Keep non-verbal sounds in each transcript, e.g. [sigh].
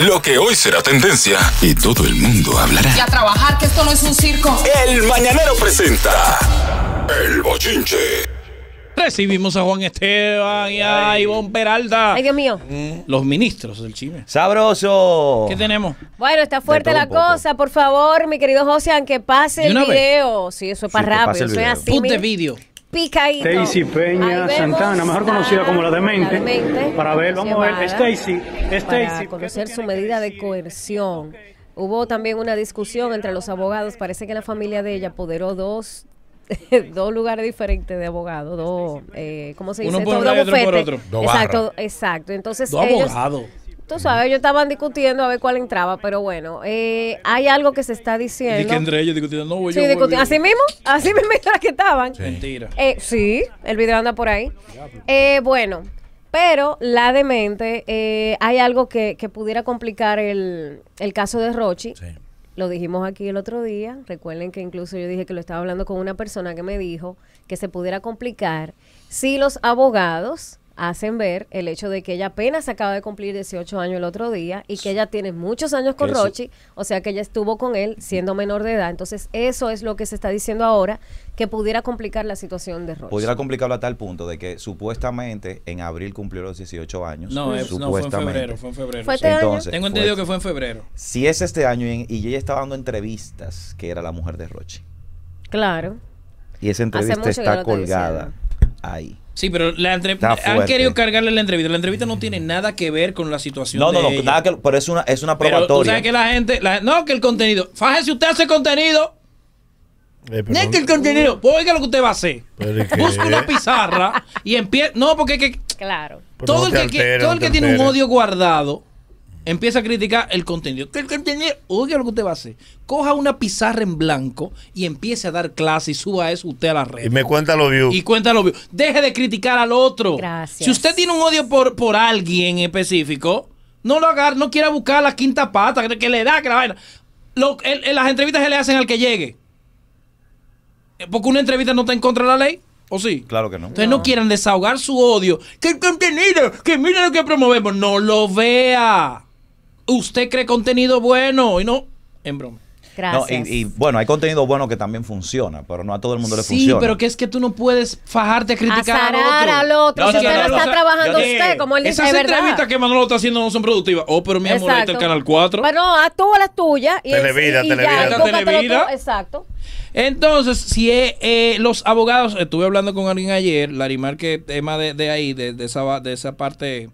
Lo que hoy será tendencia y todo el mundo hablará. Y a trabajar, que esto no es un circo. El Mañanero presenta El Bochinche. Recibimos a Juan Esteban y a Ivonne Peralta, Ay, Dios mío. los ministros del chisme. ¡Sabroso! ¿Qué tenemos? Bueno, está fuerte De todo la un poco. cosa. Por favor, mi querido José, aunque pase ¿De el una vez? video. Sí, eso es Sí, para que pase rápido. el Eso es video. así. Put mira, video. Picadito. Stacy Peña Santana, mejor conocida como la demente. demente, Para ver, vamos a ver, Stacy, Para Stacy. conocer su medida de coerción. Hubo también una discusión entre los abogados. Parece que la familia de ella apoderó dos, [laughs] dos lugares diferentes de abogados. Dos, eh, ¿cómo se dice? Uno por un lado otro por otro. Exacto, exacto. Entonces Dos ellos, abogados. Tú sabes, ellos estaban discutiendo a ver cuál entraba, pero bueno, eh, hay algo que se está diciendo. Y que entre ellos discutiendo, no voy Sí, yo. voy discutiendo. yo. Así mismo, así [laughs] mismo era que estaban. Mentira. Eh, sí, el video anda por ahí. Eh, bueno, pero la demente, eh, hay algo que, que pudiera complicar el, el caso de Rochi. Lo dijimos aquí el otro día. Recuerden que incluso yo dije que lo estaba hablando con una persona que me dijo que se pudiera complicar si los abogados hacen ver el hecho de que ella apenas acaba de cumplir 18 años el otro día y que ella tiene muchos años con eso- Rochi, o sea que ella estuvo con él siendo menor de edad. Entonces, eso es lo que se está diciendo ahora, que pudiera complicar la situación de Rochi. Pudiera complicarlo a tal punto de que supuestamente en abril cumplió los 18 años. No, es- no, fue en febrero. Fue en febrero. Fue este año. Entonces, Tengo fue- entendido que fue en febrero. Si es este año y, y ella está dando entrevistas, que era la mujer de Rochi. Claro. Y esa entrevista está colgada ahí. Sí, pero la entre- han querido cargarle la entrevista. La entrevista no tiene nada que ver con la situación No, no, de no, ella. nada que, pero es una, es una Pero tú probatoria. sabes que la gente, la- no que el contenido, fájese usted hace contenido, Eh, no es que el contenido, pues oiga lo que usted va a hacer. Busca una pizarra y empieza, no porque es que Claro. Todo no el que, todo el tiene un odio guardado empieza a criticar el contenido. Que el contenido, oiga lo que usted va a hacer. Coja una pizarra en blanco y empiece a dar clase y suba eso usted a la red. Y me cuenta los views. Y cuéntalo. bien. Deje de criticar al otro. Gracias. Si usted tiene un odio por, por alguien en específico, no lo haga, no quiera buscar la quinta pata que, que le da, que la vaina. Lo- el- el- las entrevistas se le hacen al que llegue. Eh, Porque una entrevista no está en contra de la ley, ¿o sí? Claro que no. Entonces no. quieran desahogar su odio. Que el contenido, que mira lo que promovemos. No lo vea. Usted cree contenido bueno y no en broma. No, Gracias. y, y, bueno, hay contenido bueno que también funciona, pero no a todo el mundo le Sí, funciona. pero que es que tú no puedes fajarte a criticar Azarar al al otro. otro. No, si no, usted no, está no, trabajando yo- usted, como él dice, Esas es verdad. entrevistas que Manolo está haciendo no son productivas. Oh, pero mi amor, ahí está el Canal 4. Pero no, haz tú las tuyas. Y, Televida, y, y Televida. ya. Televida. Exacto. Entonces, si eh, los abogados, estuve hablando con alguien ayer, Larimar, que más de, de ahí, de, de esa, va- de esa parte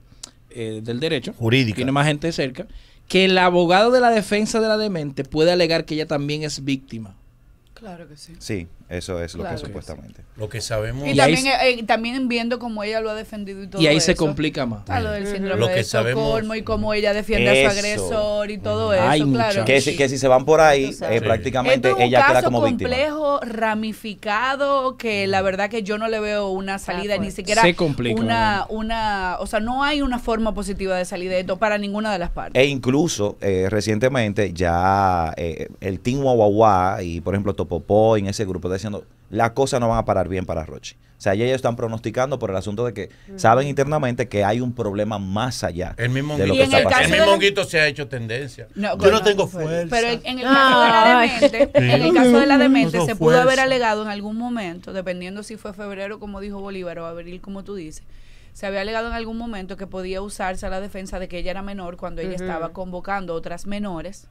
eh, del derecho, Jurídica. tiene más gente cerca, que el abogado de la defensa de la demente puede alegar que ella también es víctima. Claro que sí. Sí, eso es lo Claro que que supuestamente. Lo que sabemos. Y, Y ahí también, eh, también viendo cómo ella lo ha defendido y todo y ahí se eso. complica más. Lo del síndrome Lo que de sabemos- y cómo ella defiende a su Eso. agresor y todo Ay, eso, claro. muchacho. Que, si, que si se van por ahí, eh, Sí. prácticamente es un ella queda caso como víctima. complejo, ramificado, que la verdad que yo no le veo una salida, ni fuerte. siquiera Se complica, una, una, o sea, no hay una forma positiva de salir de esto para ninguna de las partes. E incluso eh, recientemente ya eh, el Team Wawawa y por ejemplo Topopó en ese grupo está diciendo las cosas no van a parar bien para Rochi. O sea, ya ellos están pronosticando por el asunto de que saben internamente que hay un problema más allá El mismo de lo que está el El pasando. de mismo honguito se ha hecho tendencia. No, Yo no no, tengo fuerza. Pero en el caso de la demente, en el caso de la demente se pudo haber alegado en algún momento, dependiendo si fue febrero, como dijo Bolívar, o abril, como tú dices, se había alegado en algún momento que podía usarse a la defensa de que ella era menor cuando ella estaba convocando otras menores,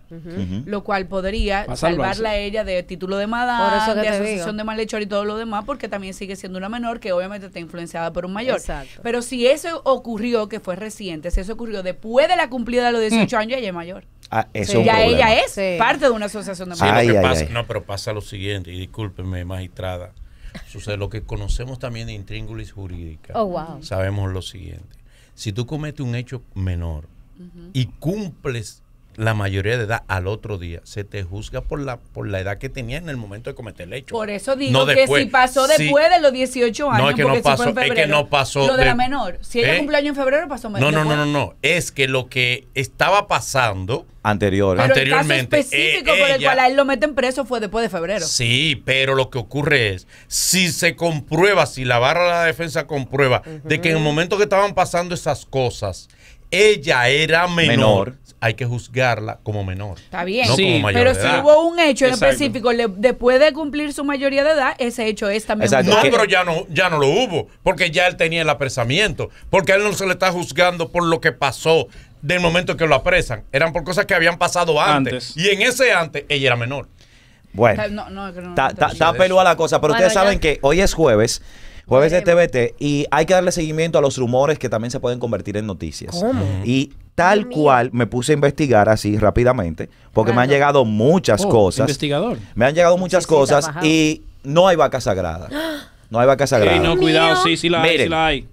lo cual podría salvarla a ella de título de Por madame, eso que de asociación digo. de malhechor y todo lo demás, porque también sigue siendo una menor que obviamente está influenciada por un mayor. Exacto. Pero si eso ocurrió, que fue reciente, si eso ocurrió después de la cumplida de los 18 años, ella es mayor. Ah, eso Sí. ya problema. ella es Sí. parte de una asociación de Sí, menores. Ay, lo que ay, pasa, ay. no, pero pasa lo siguiente, y discúlpeme, magistrada. Sucede lo que conocemos también de intríngulis jurídica. Oh, wow. Sabemos lo siguiente. Si tú cometes un hecho menor y cumples la mayoría de edad al otro día, se te juzga por la por la edad que tenía en el momento de cometer el hecho. Por eso digo No que después. si pasó Sí. después de los 18 años, No, es que porque no si fue pasó- en es que febrero, no pasó Lo de, la de- menor. Si ella ¿Eh? cumple año en febrero, pasó No, no, no, no, no. Es que lo que estaba pasando Anterior. Pero Anteriormente, el caso específico eh, por el ella- cual a él lo meten preso fue después de febrero. Sí, pero lo que ocurre es, si se comprueba, si la barra de la defensa comprueba de que en el momento que estaban pasando esas cosas, ella era menor, Menor. Hay que juzgarla como menor. Está bien. No Sí, como mayor Pero de si edad. hubo un hecho en Exacto. específico le- después de cumplir su mayoría de edad, ese hecho es también Exacto. No, pero ya no, ya no lo hubo, porque ya él tenía el apresamiento, porque a él no se le está juzgando por lo que pasó del momento que lo apresan, eran por cosas que habían pasado antes, Antes. y en ese antes ella era menor. Bueno. No, no, no- Está, no está, está pelúa la cosa, pero Bueno, ustedes saben ya. que hoy es jueves, jueves de TVT, y hay que darle seguimiento a los rumores que también se pueden convertir en noticias. ¿Cómo? Y tal cual me puse a investigar así rápidamente, porque me han llegado muchas Oh, cosas. Investigador. Me han llegado muchas Necesita cosas y no hay vaca sagrada. [gasps] No hay vaca sagrada. no, cuidado, sí, sí la hay, Miren. sí la hay.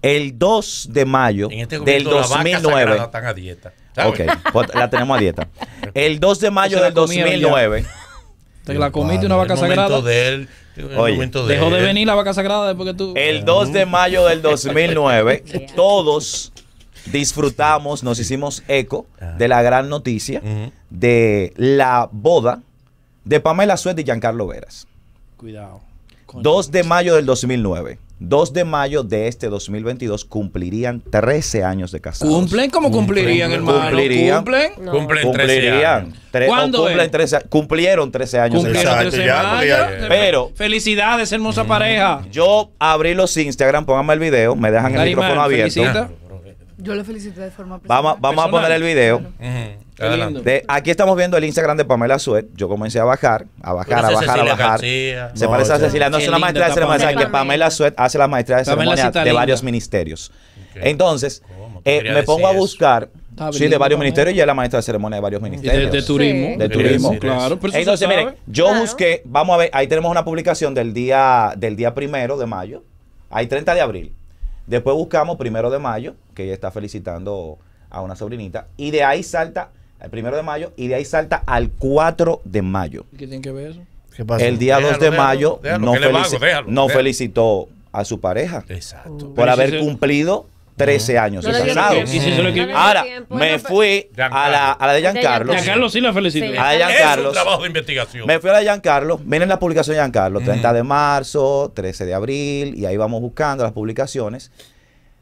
El 2 de mayo En este del gobierno la vaca sagrada 2009. están a dieta. ¿sabes? Ok, pues la tenemos a dieta. [laughs] El 2 de mayo del comieron ya. 2009. Te la comiste una vaca el momento sagrada. de él, el Oye, momento de Dejó de él. venir la vaca sagrada después que tú. El 2 de mayo del [laughs] 2009, [laughs] todos disfrutamos, nos hicimos eco de la gran noticia de la boda de Pamela Suet y Giancarlo Veras. Cuidado. Coño. 2 de mayo del 2009. 2 de mayo de este 2022 cumplirían 13 años de casados. ¿Cumplen como cumplirían, hermano? cumplirían. ¿Cumplen? No. Cumplen 13 Cumplirían. ¿Cuándo cumplen es? 13 cumplieron 13 años de Cumplieron casados. Exacto, 13 ya, porque ya- años. Pero- Felicidades, hermosa pareja. Yo abrí los Instagram, pónganme el video, me dejan el micrófono abierto. felicita. Yo le felicité de forma personal. Vamos, vamos a Personal. poner el video. Ujú. Qué Adelante. Lindo. De, aquí estamos viendo el Instagram de Pamela Suet. Yo comencé a bajar, a bajar, a bajar, a bajar. García. Se No, parece a Cecilia. No es una maestra de está ceremonia. Pamela. ¿saben que Pamela Suet hace la maestría de Pamela sí ceremonia está de varios ministerios. Entonces, eh, me pongo a buscar. Está Sí, bien, de varios Pamela. ministerios y es la maestra de ceremonia de varios de, ministerios. de turismo. Sí. De turismo. Claro, pero eso Entonces, miren, yo Claro. busqué, vamos a ver, ahí tenemos una publicación del día, del día primero de mayo, hay 30 de abril. Después buscamos primero de mayo, que ella está felicitando a una sobrinita, y de ahí salta, el primero de mayo, y de ahí salta al 4 de mayo. ¿Qué tiene que ver eso? ¿Qué pasó? El día Déjalo, 2 de déjalo, mayo déjalo, no, que le vago, felici- déjalo, no déjalo. felicitó a su pareja Exacto. por Pero haber si cumplido 13 años No si Ahora, me fui a la, a la de Giancarlo. Giancarlo sí la felicitó. Sí. A Es un Giancarlo. trabajo de investigación. Me fui a la de Giancarlo. Miren la publicación de Giancarlo. 30 de marzo, 13 de abril. Y ahí vamos buscando las publicaciones.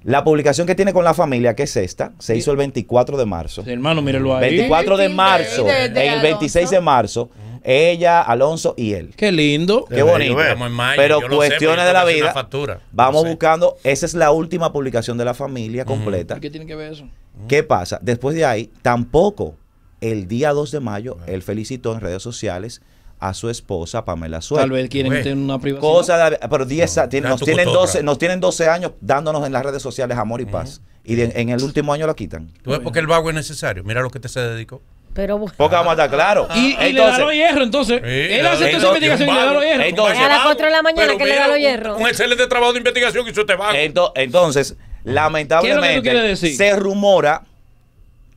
La publicación que tiene con la familia, que es esta, se hizo el 24 de marzo. Sí, hermano, mírelo ahí. 24 de El fin de- marzo. de- de en el 26 de marzo, ella, Alonso y él. Qué lindo. Qué bonito. Estamos en mayo, Pero yo lo sé, cuestiones de la vida. factura. Vamos sé. buscando. Esa es la última publicación de la familia completa. ¿Qué tiene que ver eso? ¿Qué pasa? Después de ahí, tampoco el día 2 de mayo, él felicitó en redes sociales a su esposa Pamela Suárez. Tal vez quieren tener una privacidad. Cosa de la- pero 10 a- tiene- era nos, tienen cotorra. 12, nos tienen 12 años dándonos en las redes sociales amor y paz. Y de- en el último año lo quitan. ¿Tú ves por qué el vago es necesario? Mira lo que te se dedicó. Pero bueno. Porque vamos a estar claros. Y, y le da los hierros, entonces. Sí, Él hace da- toda esa entonces, investigación y le da los hierros. entonces- A las cuatro de la mañana que le da los un- hierros. Un excelente trabajo de investigación que hizo este vago. Ento- Entonces, lamentablemente, se rumora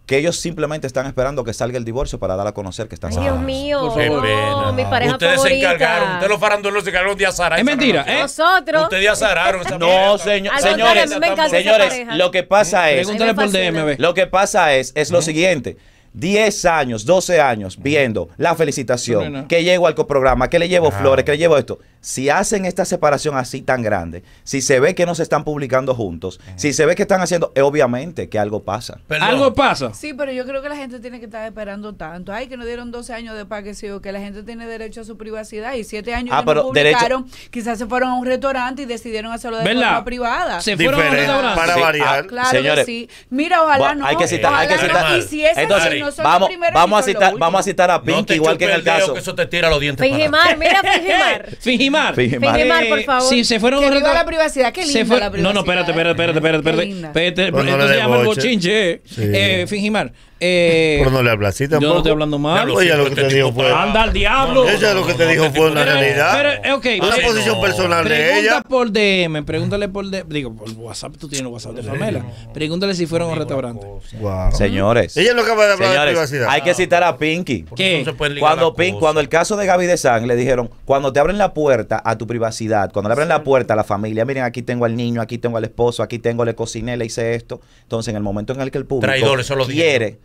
que ellos simplemente están esperando que salga el divorcio para dar a conocer que están Ay, Dios mío. Por favor. no, Qué pena. mi pareja Ustedes favorita. se encargaron, ustedes los faranduleros se encargaron de azarar. Es mentira. ¿eh? Nosotros. Ustedes azararon esa No, pareja. señor- Al contrario, a señores, mí me encanta esa señores, pareja. lo que pasa es, Pregúntale por. DMV. lo que pasa es, es lo siguiente. 10 años, 12 años viendo la felicitación, que llego al programa, que le llevo flores, que le llevo esto. Si hacen esta separación así tan grande, si se ve que no se están publicando juntos, si se ve que están haciendo, eh, obviamente que algo pasa. Perdón. Algo pasa. Sí, pero yo creo que la gente tiene que estar esperando tanto. Ay, que nos dieron 12 años de paz, que sí, o que la gente tiene derecho a su privacidad y 7 años Ah, que pero no derecho- publicaron, quizás se fueron a un restaurante y decidieron hacerlo de ¿Verdad? forma privada. Se fueron a un restaurante. para Sí, variar. ah, Claro Señores, que sí. Mira, ojalá no. hay que citar- hay que ojalá citar- no. Y no son vamos, los primeros vamos, a citar, vamos a citar a Pinky, igual que en el caso. que eso te tira los dientes. Fingimar, mira, [laughs] Fingimar. [laughs] Fingimar. Fingimar. Fingimar, por favor. Si se fueron a Que viva la privacidad, qué linda No, no, espérate, privacidad. espérate, espérate, espérate. Qué espérate. linda. Espérate, Pero no. Eh, Pero no le hablas así yo tampoco. no estoy hablando mal. Diablo, sí, lo que este te dijo fue. Anda al diablo. Eso es lo que te dijo fue una realidad. Pero, eh, ok, Una posición no. personal de Pregunta ella. por DM, pregúntale por DM, digo, por WhatsApp, tú tienes WhatsApp de Pamela. Pregúntale si fueron a un restaurante. Wow. Señores, Ella no acaba de hablar de señores, privacidad. hay que citar a Pinky. ¿Qué? No Cuando, Pink, cuando el caso de Gaby de San le dijeron, cuando te abren la puerta a tu privacidad, cuando le abren la puerta a la familia, miren, aquí tengo al niño, aquí tengo al esposo, aquí tengo, le cociné, le hice esto. Entonces, en el momento en el que el público Traidores, quiere,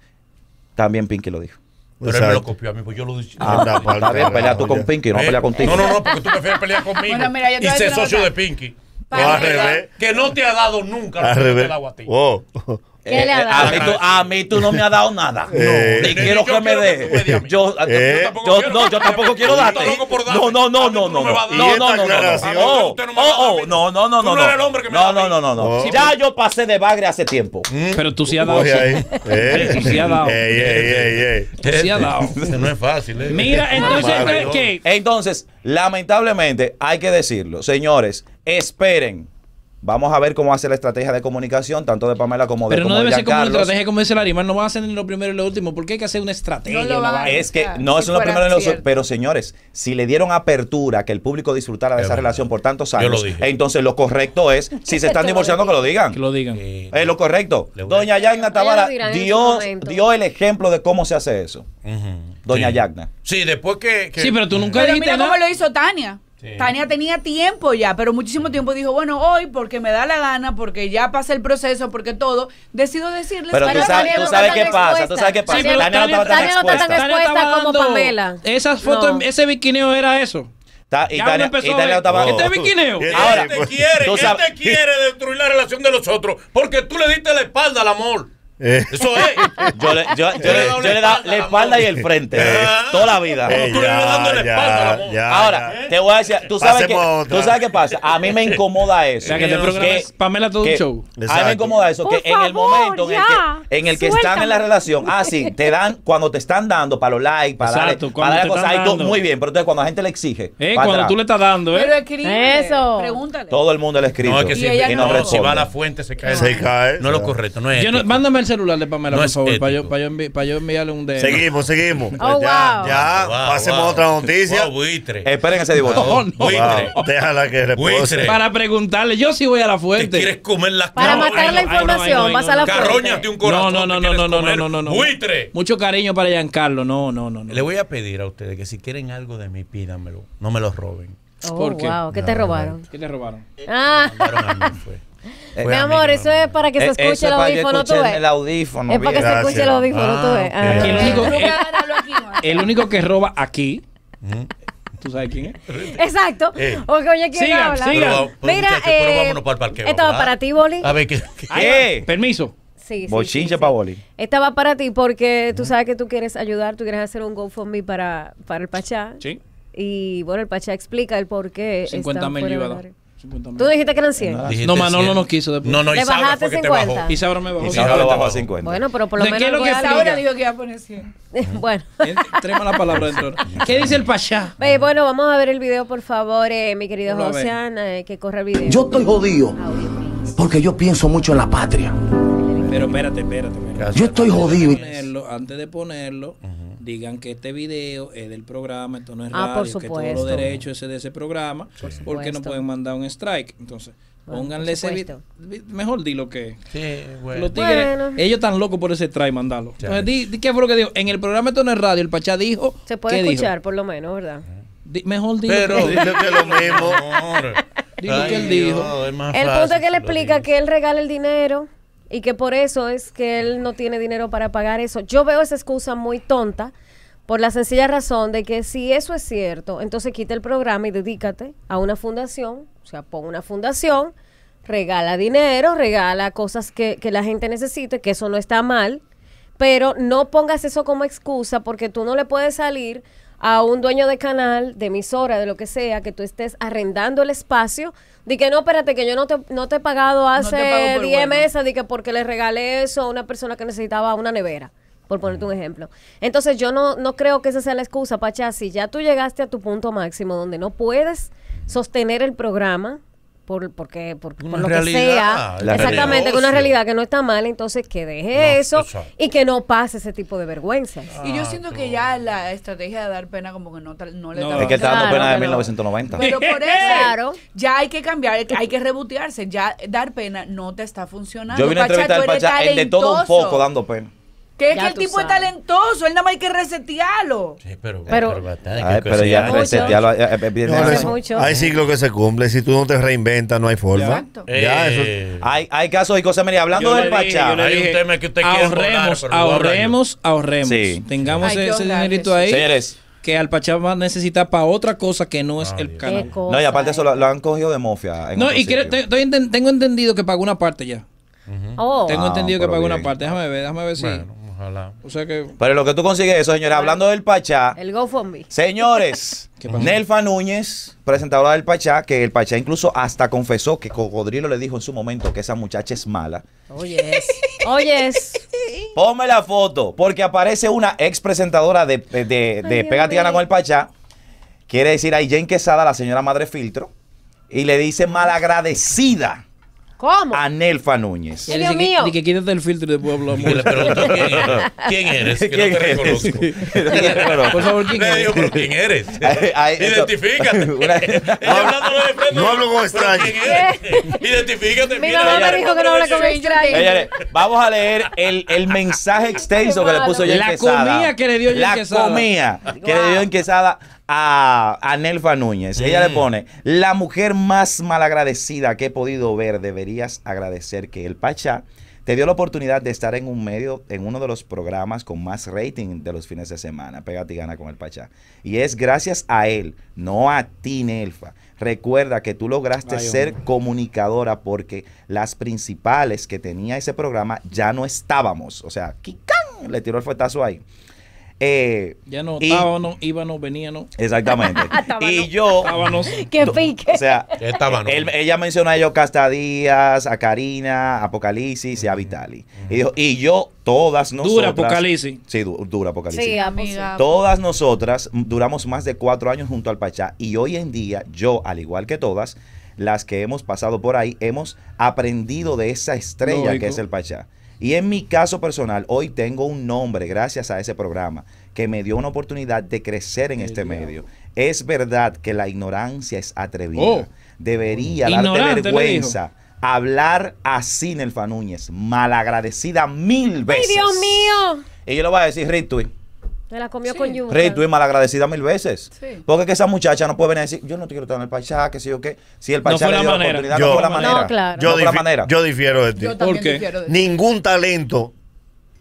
también Pinky lo dijo. Pero él me lo Exacto. copió a mí, pues yo lo dije. Ah, Anda, está bien, pelea tú con. Pinky, no Eh, pelea contigo. No, no, no, porque tú prefieres pelear conmigo Bueno, mira, y ser socio de Pinky. Que- revés. Que no te ha dado nunca lo Al que te revés. ha dado a ti. Oh. ¿Qué le ha Eh, dado? a, mí tú, a mí tú no me has dado nada. [laughs] Eh. Ni quiero que me mí. Yo, Eh. yo, tampoco yo- quiero. no, yo tampoco quiero darte. No, no, no, no, no, no no, no, ¿Y no, no, no, no, no oh, mí. oh, no, no, no, no, no no, no, no, no, no. Oh. Ya yo pasé de bagre hace tiempo. Pero tú sí has dado. Eh. Tú sí has dado. Ey, ey, ey, ey. Tú sí has dado. [laughs] No es fácil, ¿eh? Mira, entonces. ¿qué? Entonces, lamentablemente, hay que decirlo. Señores, esperen. Vamos a ver cómo hace la estrategia de comunicación, tanto de Pamela como de Pero no de debe ser como una estrategia como dice Larimar, no van a ser ni lo primero ni lo último, porque hay que hacer una estrategia. No lo. Es que no si es lo primero de los cierto. pero señores, si le dieron apertura que el público disfrutara de Es esa verdad. relación por tantos lo años, entonces lo correcto es, [laughs] si se están lo divorciando, que lo digan. Que lo digan. Eh, Es lo correcto. Doña Yagna Tabara lo dio, dio el ejemplo de cómo se hace eso. Doña Sí. Yagna. Sí, después que... que- Sí, pero tú nunca Pero dijiste mira cómo lo hizo Tania. Sí. Tania tenía tiempo ya, pero muchísimo tiempo dijo, bueno, hoy porque me da la gana, porque ya pasé el proceso, porque todo, decido decirles Pero tú para sabes, Tania tú no sabes está qué tan pasa, tú expuesta. sabes qué pasa. Sí, Tania no estaba tan Tania no está tan expuesta. como Pamela. Esas fotos, No. ese biquineo era eso. Ta- y Ya Tania, y a Tania ver. estaba- Este biquineo. Ahora, Él te quiere, él te quiere destruir la relación de los otros porque tú le diste la espalda al amor. Eh. Eso es. Yo le, yo, yo le, yo le he dado la espalda y el frente. Ah. Toda la vida. Eh, tú le vas dando la espalda al amor. Ahora, te voy a decir, tú sabes, que, otra. tú sabes qué pasa. A mí me [laughs] incomoda eso. O sea, que este Pamela todo un que- show. A mí me incomoda eso, que Por en el momento en el que, en el que están en la relación, ah, sí, [laughs] te dan, cuando te están dando para los likes, para Exacto, darle, para darle cosas, ahí tú- muy bien, pero entonces cuando la gente le exige, Eh, cuando atrás, tú le estás dando, Pero ¿eh? escribe. Eso. Pregúntale. todo el mundo le escribe No, es que si, y no. va a la fuente se cae. Se cae. No es lo correcto, no es mándame el celular de Pamela, No por favor, para yo, para yo, envi- para yo enviarle un DM. Seguimos, seguimos. Oh, ya, wow. ya. Wow, Pasemos wow. otra noticia. Wow, buitre. Esperen ese divorcio. No, no. Déjala que. Buitre. Para preguntarle, yo sí voy a la Te fuente. quieres comer las Para matar la información, vas a la no. fuente. Carroñate un corazón. No, no, no, te no, no, no, no, no, no. Buitre. Mucho cariño para Giancarlo. No, no, no, no. Le voy a pedir a ustedes que si quieren algo de mí, pídanmelo. No me lo roben. Oh, ¿Por qué? wow, ¿qué No, te robaron? ¿Qué te robaron? Ah, Mandaron a mí, fue. Fue mi amor, eso es para que se Eh, escuche eso el es para audífono, tú ves. el audífono. Es para que se escuche el audífono, tú Ah, ves. Ah, Eh. [laughs] El único que roba aquí. [laughs] ¿Tú sabes quién es? Exacto. Eh. Porque oye, ¿quién Sigan, habla? sigan. Pero, pues, Mira, muchachos, pero eh, vámonos para el parqueo. Esto va ¿verdad? para ti, Boli. A ver, ¿qué? Permiso. Sí, sí, Bochinche sí, sí. pa' boli. Esta va para ti porque tú sabes que tú quieres ayudar, tú quieres hacer un GoFundMe para, para el Pachá. Sí. Y bueno, el Pachá explica el por qué. 50 están mil fuera yo iba a del dar. área. 50 mil. Tú dijiste que eran 100. Dijiste No, Manolo cien. no quiso después. No, no, ¿Le Isaura bajaste fue que te 50? bajó. Y Sabra me bajó. Ahora lo te bajo a bajó. 50. Bueno, pero por lo ¿De qué menos. es lo que de. Ahora dijo que iba a poner 100. [laughs] bueno. [laughs] Traemos la palabra dentro. ¿Qué dice el Pachá? Eh, bueno, vamos a ver el video, por favor, eh, mi querido Vamos a ver. Josian, eh, que corre el video. Yo estoy jodido porque yo pienso mucho en la patria. Pero espérate, espérate. espérate. Yo estoy jodido. y- Ponerlo, antes de ponerlo, digan que este video es del programa, esto no es Ah, radio, por que todos los derechos es de ese programa, porque no pueden mandar un strike. Entonces, Bueno, pónganle ese. Mejor di lo que. Sí, bueno. Los tigres, Bueno. ellos están locos por ese strike, mandarlo. Ya Entonces, di, di qué fue lo que dijo. En el programa esto no es radio, el Pachá dijo. Se puede ¿qué dijo? escuchar, por lo menos, ¿verdad? Di- mejor di Pero lo que Dice que lo mismo. Amor. Di lo que él dijo. El punto es que él explica que él regala el dinero y que por eso es que él no tiene dinero para pagar eso. Yo veo esa excusa muy tonta por la sencilla razón de que si eso es cierto, entonces quita el programa y dedícate a una fundación, o sea, pon una fundación, regala dinero, regala cosas que, que la gente necesite, que eso no está mal, pero no pongas eso como excusa porque tú no le puedes salir a un dueño de canal, de emisora, de lo que sea, que tú estés arrendando el espacio, de que no, espérate, que yo no te, no te he pagado hace por 10 bueno. meses, de que porque le regalé eso a una persona que necesitaba una nevera, por ponerte un ejemplo. Entonces yo no, no creo que esa sea la excusa, Pacha, si ya tú llegaste a tu punto máximo donde no puedes sostener el programa, por, porque, por, lo que sea, la exactamente, que una realidad que no está mal, entonces que deje No, eso exacto. y que no pase ese tipo de vergüenzas. Y yo siento que ya la estrategia de dar pena como que no, no le No. está Es que está dando Claro pena de que no. 1990. Pero por [laughs] eso Claro. ya hay que cambiar, hay que- rebotearse. Ya dar pena no te está funcionando. Yo vi una Pacha, entrevista tú del eres Pachá, el de todo un poco dando pena. Que es Ya que el tipo es talentoso, él nada más hay que resetearlo. Sí, pero, Pero- bastante, Ay, que pero ya resetearlo. eh, eh, No, hay ciclos que se cumplen. Si tú no te reinventas, no hay forma. Exacto. Ya, eso Eh, Hay, hay casos y cosas. Mira, hablando Yo del Pachá. yo le Hay un dije, tema que usted quiere ahorremos, ahorremos, ahorremos. Sí. Tengamos Ay, ese, dinerito ahí. Señores, Que al Pachá va a necesitar para otra cosa que no es el Dios. canal. No, y aparte eh. eso lo, lo han cogido de mofia. en No, y creo- te- tengo entendido que pagó una parte ya. Oh. Tengo Ah, entendido que pagó una parte. Déjame ver, déjame ver si. Ojalá. O sea que. Pero lo que tú consigues eso, señores, hablando del Pachá, El GoFundMe. señores. [laughs] Nelfa Núñez, presentadora del Pachá, que el Pachá incluso hasta confesó que Cocodrilo le dijo en su momento que esa muchacha es mala. Oyes. Oyes. [laughs] Ponme la foto, porque aparece una ex presentadora de, de, de con el Pachá. Quiere decir ahí Jane Quesada, la señora Madre Filtro, y le dice malagradecida ¿Cómo? a Nelfa Núñez. Dios Dice que- mío. di que quítate el filtro y después hablamos. Y le preguntó quién eres. ¿Quién eres? Que ¿Quién no te eres? reconozco. Por favor, ¿quién Le es? digo, ¿quién eres? [laughs] Identifícate. [laughs] No hablo con ¿Pero extraños. quién eres? [laughs] Identifícate. Mi mira, mamá me dijo que no hable con extraños. Vamos a leer el, el mensaje extenso que le puso Jen La Quesada. comida que le dio Jen La Quesada. comida que le dio Jen Quesada a, a Nelfa Núñez. Ella le pone, la mujer más malagradecida que he podido ver, deberías agradecer que el Pachá te dio la oportunidad de estar en un medio, en uno de los programas con más rating de los fines de semana. Pégate y gana con el Pachá. Y es gracias a él, no a ti, Nelfa. Recuerda que tú lograste Ay, ser comunicadora porque las principales que tenía ese programa ya no estábamos. O sea, ¡quicán! le tiró el fuetazo ahí. Eh, Ya no, y- estábamos, íbamos, veníamos. Exactamente. [laughs] Y yo, Estábamos. Que pique. o sea, [laughs] él- ella mencionó a Yocasta Díaz, a Karina, a Apocalipsis y a Vitali. Y dijo, y yo, todas nosotras. Dura Apocalipsis. Sí, du- dura Apocalipsis. Sí, Amiga. Todas nosotras duramos más de cuatro años junto al Pachá y hoy en día yo, al igual que todas, las que hemos pasado por ahí, hemos aprendido de esa estrella Lógico. que es el Pachá. Y en mi caso personal, hoy tengo un nombre gracias a ese programa que me dio una oportunidad de crecer en este medio. Es verdad que la ignorancia es atrevida. Oh. Debería darte Ignorante, vergüenza hablar así, Nelfa Núñez, malagradecida mil ¡Ay, veces. Dios mío! Y yo le voy a decir, Ritui, Se la comió Sí. con yuca. Rey, tú eres malagradecida mil veces. Sí. Porque que esa muchacha no puede venir a decir, yo no te quiero estar en el pachá, que sé yo qué. Si el No pachá fue le dio la manera. oportunidad, Yo- no fue la No, manera. claro. Yo, no fue la difi- manera. yo difiero de ti. Yo también qué? difiero de Ningún talento,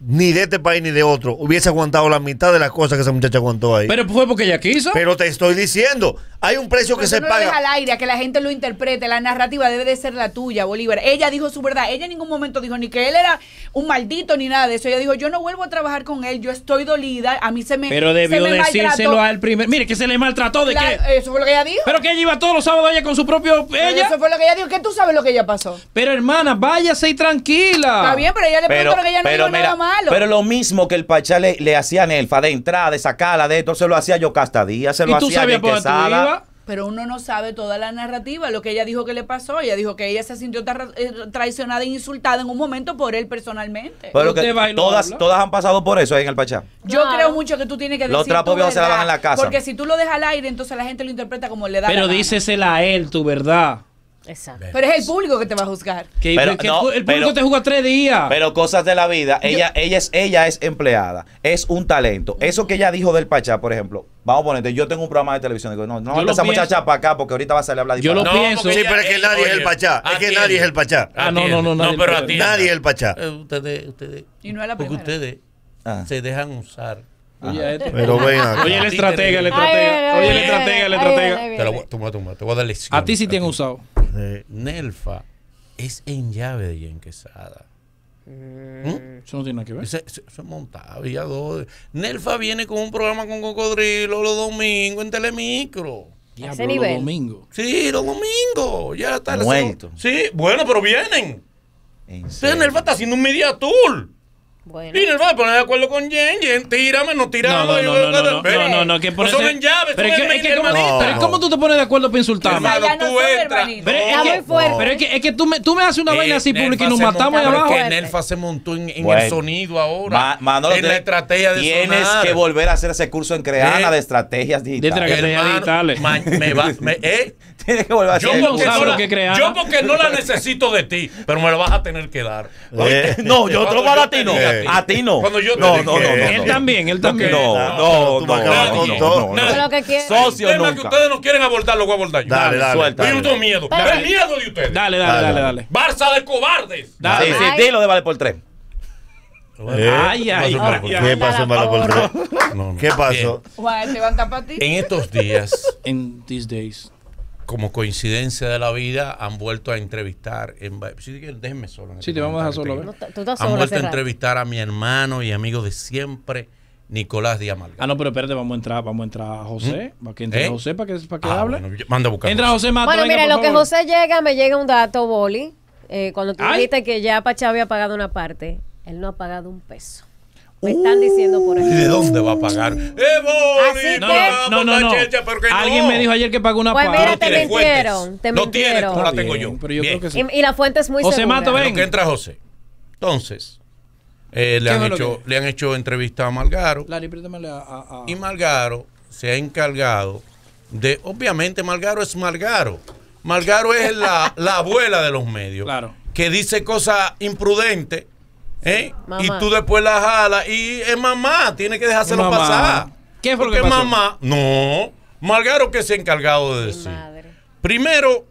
ni de este país ni de otro, hubiese aguantado la mitad de las cosas que esa muchacha aguantó ahí. Pero, Pero fue porque ella quiso. te estoy diciendo, hay un precio que Pero se no lo paga. al aire, a que la gente lo interprete. La narrativa debe de ser la tuya, Bolívar. Ella dijo su verdad. Ella en ningún momento dijo ni que él era un maldito ni nada de eso. Ella dijo, yo no vuelvo a trabajar con él, yo estoy dolida. A mí se me Pero se debió me decírselo maltrató". al primer. Mire, que se le maltrató de Claro, qué. Eso fue lo que ella dijo. Pero que ella iba todos los sábados ella con su propio. Pero Ella. Eso fue lo que ella dijo. ¿Qué tú sabes lo que ella pasó? Pero hermana, váyase y tranquila. Está bien, pero ella le preguntó que ella no dijo nada malo. pero lo mismo que el Pachá le, le hacía a Nelfa de entrada, de sacarla, de esto, se lo hacía yo Castadía, se lo ¿Y tú hacía sabías por dónde? Pero uno no sabe toda la narrativa, lo que ella dijo que le pasó. Ella dijo que ella se sintió tra- eh, traicionada e insultada en un momento por él personalmente. Pero Usted que todas, habla. todas han pasado por eso ahí en el Pachá. Yo Claro. creo mucho que tú tienes que decir Los trapos viejos se lavan en la casa. Porque si tú lo dejas al aire, entonces la gente lo interpreta como le da Pero la dícesela a él, tu verdad. Exacto. Pero es el público que te va a juzgar. Que, Pero que no, el público pero- te juega tres días. Pero cosas de la vida, ella, ella es, ella es empleada, es un talento. Eso que ella dijo del Pachá, por ejemplo, vamos a ponerte, yo tengo un programa de televisión, digo, no, no manda esa pienso. muchacha para acá porque ahorita va a salir a hablar Yo lo disparate. pienso. porque Sí, pero es que ella- nadie es el Pachá. Es que nadie es el Pachá. Ah, no, no, no, No, nadie- pero atienda. Nadie es el Pachá. Eh, ustedes, ustedes. Y no es la Porque primera. ustedes Ah. se dejan usar. Oye, este- Pero ven acá. Oye, el estratega, el estratega. Oye, el estratega, el estratega. te voy a dar lección. A ti sí te han usado. Eh, Nelfa es en llave de Jen Quesada. Eso no tiene nada que ver. Eso, es montado. ya dos. Nelfa viene con un programa con Cocodrilo los domingos en Telemicro. Diablo, ese los nivel. domingos. Sí, los domingos. Ya está. Muerto. Sí, bueno, pero vienen. En. Nelfa está haciendo un media tour. Bueno. Y Nelfa se pone de acuerdo con Jen. Jen, tírame, no No, tirame. no, no, no, no, no, Ven. no, no, no, que No son llaves, Pero es que, es que, ¿cómo, hermanita. pero ¿cómo tú te pones de acuerdo para insultarme? Hermano, Hermano, ya no tú entras. Pero es, Está que, muy fuerte. pero es que, es que tú, me, tú me haces una Eh, vaina así pública y nos matamos ahí abajo. porque Nelfa se montó en, en Bueno. el sonido ahora. Ma- Manolo, en la te- estrategia de Tienes sonar. que volver a hacer ese curso en Creana Eh. de estrategias De digitales. estrategias Hermano, digitales. ma- me va, me- eh, [laughs] Tienes que volver a yo, hacer no porque no lo la, que yo porque no la necesito de ti, pero me lo vas a tener que dar. Eh. [laughs] No, yo te lo voy a dar a ti, no. A ti no. Cuando yo no, no, no, no, Él no. también, él también. No, no, Tú no, no. Socio tema que nunca. ustedes no quieren abordar, lo voy a abordar yo. Dale, dale. suelta. Yo no tengo miedo. El miedo de ustedes. Dale, dale, dale, Dale. Barça de cobardes. Dale. Sí, sí, dilo de vale por tres. Eh. Ay, ay. ¿Qué pasó, por tres? No, no. ¿Qué pasó? Juan, te van a tapar a ti. En estos días, En these days. Como coincidencia de la vida, han vuelto a entrevistar. En, sí, déjenme solo. en Sí, este te vamos a dejar solo. No, tú estás Han solo vuelto a entrevistar a mi hermano y amigo de siempre, Nicolás Díaz Malgaro. Ah, no, pero espérate, vamos a entrar, vamos a entrar a José. Para que entre ¿Eh? José, para que, para que Ah, hable. bueno, manda a buscar. Entra José Mato. Bueno, venga, por lo que. José llega, me llega un dato, Boli. Eh, cuando tú Ay. dijiste que ya Pachá había pagado una parte, él no ha pagado un peso. Me están diciendo por ¿Y ahí. de dónde va a pagar? ¡Eh, No, no, no, no. Alguien me dijo ayer que pagó una Pues mira, no te mintieron, te No tiene mintieron. como la tengo yo. pero yo creo que sí. Y, y la fuente es muy José segura. Mato, ven. Lo que entra José. Entonces, eh, le, ¿Qué han hecho, que- le han hecho entrevista a Malgaro. Larry, a, a- a- Y Malgaro se ha encargado de, obviamente Malgaro es Malgaro. Malgaro es la, la abuela de los medios. Claro. Que dice cosas imprudentes. ¿Eh? Y tú después la jalas. Y es mamá, tiene que dejárselo Mamá. pasar. ¿Qué fue lo que Porque pasó? mamá, no. Malgaro que se ha encargado de decir. madre. Primero,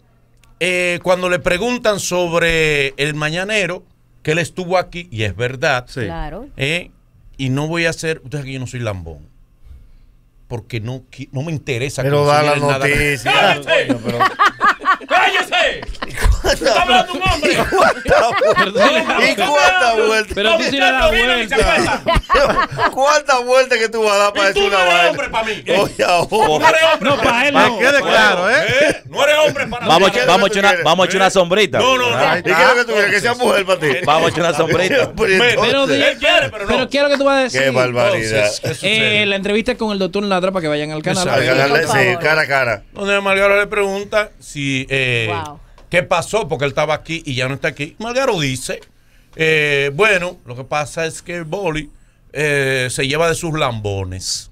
eh, cuando le preguntan sobre el mañanero, que él estuvo aquí, y es verdad, Claro. eh, y no voy a hacer, ustedes que yo no soy lambón, porque no, no me interesa Pero da la nada. noticia. [laughs] ¡Cállese! ¡Está hablando un hombre! ¿Y [laughs] vuelta. cuántas vueltas? Pero tú sí le das vuelta. [laughs] ¿Cuántas vueltas que tú vas a dar para Y tú decir no una eres vaina? hombre para mí. Oye, ahora. No eres hombre No, para él no. que quede para claro, él. ¿eh? ¿Eh? No eres hombre para Vamos, mí. vamos, a echar una, vamos a echar una sombrita. No, no, no. ¿Y qué es lo que tú quieres? Que sea mujer para ti. Vamos a echar una sombrita. Pero quiero que tú vas a decir. Qué barbaridad. Eh, la entrevista con el doctor Ladra para que vayan al canal. Al Sí, cara a cara. Donde Malgaro le pregunta si eh, Wow. Qué pasó porque él estaba aquí y ya no está aquí. Malgaro dice, eh, bueno, lo que pasa es que el boli eh, se lleva de sus lambones.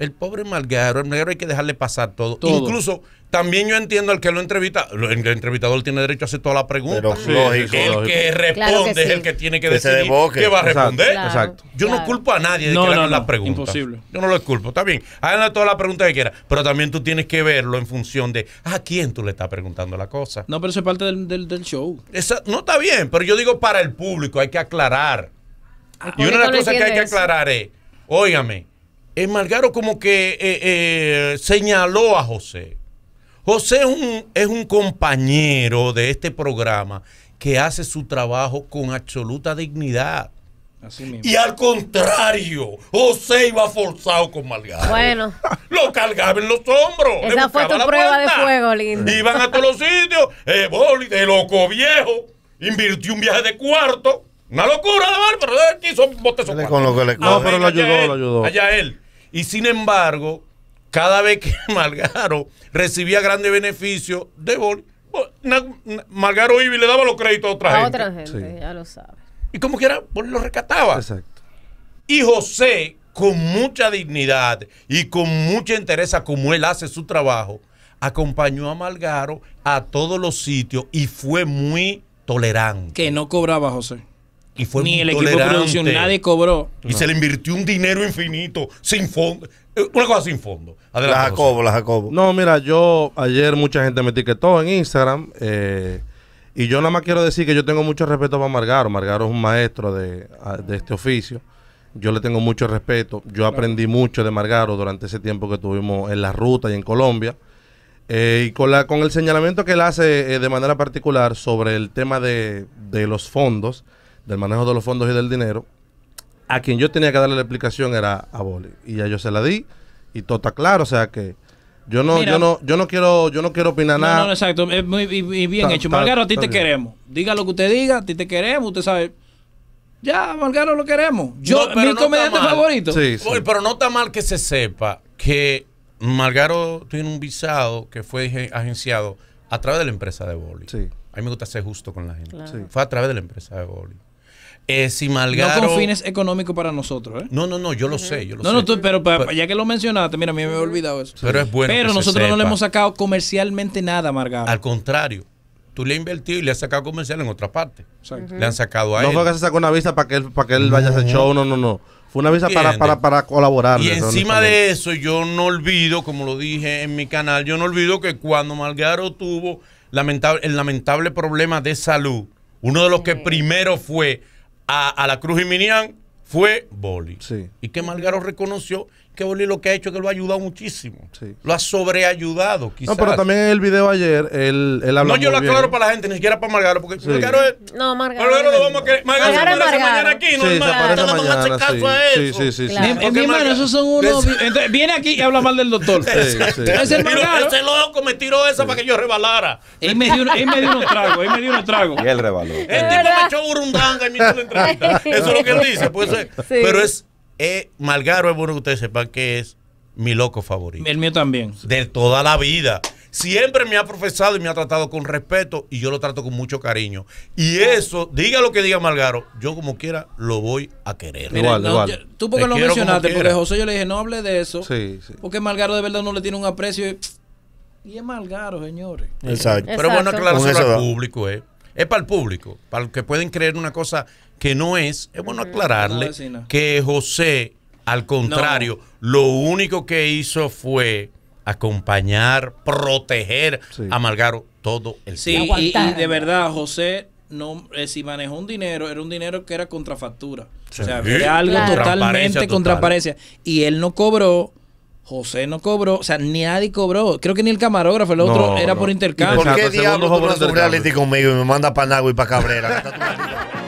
El pobre Malgaro, el Malgaro hay que dejarle pasar todo. Todo. Incluso también yo entiendo al que lo entrevista, el entrevistador tiene derecho a hacer toda la pregunta. Pero Sí, lógico. el lógico. que responde Claro que es el que tiene que Que decidir qué va a responder. Exacto. Yo no culpo a nadie de No, que le no, hagan no, las preguntas. imposible. Yo no lo culpo. Está bien. Háganle todas las preguntas que quieran. Pero también tú tienes que verlo en función de a quién tú le estás preguntando la cosa. No, pero eso es parte del, del, del show. Esa- no está bien, pero yo digo para el público, hay que aclarar. Y una de las no cosas que hay que eso. aclarar es, óigame, Margaro como que eh, eh, señaló a José. José es un, es un compañero de este programa que hace su trabajo con absoluta dignidad. Así mismo. Y al contrario, José iba forzado con Malgaro. Bueno. [laughs] Lo cargaba en los hombros. Esa fue tu la prueba de fuego, lindo. Iban a todos los sitios. Eh, Boli, de loco viejo. Invirtió un viaje de cuarto. Una locura de mal, pero él quiso bote esos con lo que le No, pero lo ayudó, él, lo ayudó. Allá él. Y sin embargo, cada vez que [laughs] Malgaro recibía grandes beneficios de Boli, pues, Malgaro iba y le daba los créditos a otra A gente. otra gente, Sí. ya lo sabes. Y como quiera, Boli lo rescataba. Exacto. Y José, con mucha dignidad y con mucha interés a cómo él hace su trabajo, acompañó a Malgaro a todos los sitios y fue muy tolerante. Que no cobraba José. Y fue Ni muy el equipo de producción, nadie cobró. Y se le invirtió un dinero infinito, sin fondo. Eh, Una cosa sin fondo. Adelante, La José. Jacobo, la Jacobo. No, mira, yo ayer mucha gente me etiquetó en Instagram eh, y yo nada más quiero decir que yo tengo mucho respeto para Margaro. Margaro es un maestro de, de este oficio. Yo le tengo mucho respeto. Yo aprendí mucho de Margaro durante ese tiempo que estuvimos en la ruta y en Colombia. Eh, y con, la, con el señalamiento que él hace eh, de manera particular sobre el tema de, de los fondos, del manejo de los fondos y del dinero, a quien yo tenía que darle la explicación era a Boli. Y ya yo se la di y todo está claro. O sea que yo no, Mira. yo no, yo no quiero, yo no quiero opinar No, nada. no, no, exacto. Es muy y- y bien hecho. está- Margaro, a ti te bien. queremos. Diga lo que usted diga, a ti te queremos, usted sabe. Ya, Margaro lo queremos. Yo, No, mi comediante favorito. Sí, sí. Oye, pero no está mal que se sepa que Margaro tiene un visado que fue ag- agenciado a través de la empresa de Boli. Sí. A mí me gusta ser justo con la gente. Claro. Sí. Fue a través de la empresa de Boli. Eh, si No Malgaro... con fines económicos para nosotros, ¿eh? No, no, no, yo lo sé, yo lo No, sé. no, tú- pero, ya que lo mencionaste, mira, a mí me había olvidado eso. Pero es bueno Pero que se nosotros no le hemos sacado comercialmente nada, Margaro. Al contrario, tú le has invertido y le has sacado comercial en otra parte. Exacto. Le han sacado a No él. fue que se sacó una visa para que él, para que él vaya a hacer show, no, no, no. Fue una visa para, para colaborar. Y encima de eso, yo no olvido, como lo dije en mi canal, yo no olvido que cuando Malgaro tuvo lamentable, el lamentable problema de salud, uno de los que primero fue a, a la Cruz Jiminián fue Boli. Sí. Y que Malgaro reconoció que Oli lo que ha hecho es que lo ha ayudado muchísimo. Sí. Lo ha sobreayudado, quizás. No, pero también en el video ayer, él, él habla No, yo muy lo bien. aclaro para la gente, ni siquiera para Margaro, porque Sí. Margaro es. No, Margaro. Margaro lo vamos a querer. Margaro se Margaro Margaro. mañana aquí, no Sí, Ustedes no van a hacer caso sí. a Sí, eso. sí, sí, sí. Claro. Mi, Porque mi hermano, Marga- esos son unos. Entonces, viene aquí y habla mal del doctor. [laughs] Sí, sí. Es el Margaro. ese loco me tiró esa para que yo rebalara. Él me dio, él me dio unos tragos, él me dio unos tragos. Y él revaló. El tipo me echó burundanga y me hizo la entrevista. [laughs] Eso es lo que él dice. Sí. Pero es. Eh, Margaro es bueno que ustedes sepan que es mi loco favorito. El mío también. De toda la vida. Siempre me ha profesado y me ha tratado con respeto y yo lo trato con mucho cariño. Y eso, diga lo que diga Margaro, yo como quiera lo voy a querer. Mira, Igual, no, igual. yo- tú porque Te lo mencionaste, porque quiera. José yo le dije, no hable de eso. Sí, sí. Porque Margaro de verdad no le tiene un aprecio. Y, y es Margaro, señores. Exacto. Pero bueno, aclarárselo al público, ¿eh? Es para el público, para los que pueden creer una cosa que no es. Es bueno No aclararle que José, al contrario, lo único que hizo fue acompañar, proteger Sí. a Margaro todo el Sí, tiempo. y, de verdad, José, no, eh, si manejó un dinero, era un dinero que era contrafactura. O sea, Sí. era algo Claro. totalmente total. Y él no cobró. José no cobró, o sea, ni nadie cobró. Creo que ni el camarógrafo, el No, otro era no. por ¿Y ¿Y intercambio. por qué diablos tú no haces un reality conmigo y me manda para Nagua y para Cabrera? Está [laughs] tu